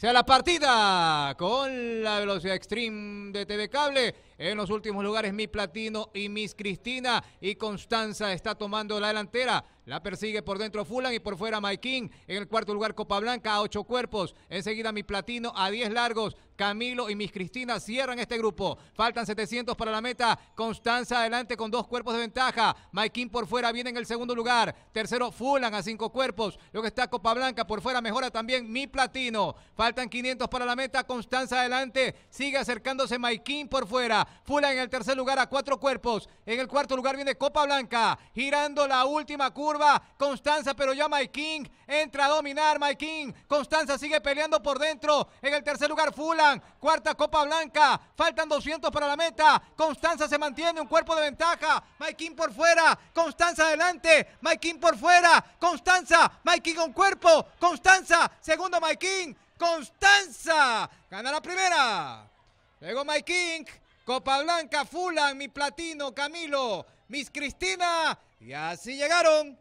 sea la partida con la velocidad extreme de TV Cable. En los últimos lugares, Mi Platino y Miss Cristina. Y Constanza está tomando la delantera. La persigue por dentro Fulan y por fuera Mike King. En el cuarto lugar, Copa Blanca a ocho cuerpos. Enseguida, Mi Platino a diez largos. Camilo y Miss Cristina cierran este grupo. Faltan 700 para la meta. Constanza adelante con dos cuerpos de ventaja. Mike King por fuera viene en el segundo lugar. Tercero, Fulan a cinco cuerpos. Luego está Copa Blanca por fuera. Mejora también Mi Platino. Faltan 500 para la meta. Constanza adelante. Sigue acercándose King por fuera. Fula en el tercer lugar a cuatro cuerpos. En el cuarto lugar viene Copa Blanca. Girando la última curva. Constanza, pero ya King entra a dominar. King. Constanza sigue peleando por dentro. En el tercer lugar Fulan. Cuarta Copa Blanca. Faltan 200 para la meta. Constanza se mantiene un cuerpo de ventaja. King por fuera. Constanza adelante. King por fuera. Constanza. King con cuerpo. Constanza. Segundo King. Constanza. Gana la primera. Luego Mike King. Copa Blanca, Fulan, mi platino, Camilo, Miss Cristina. Y así llegaron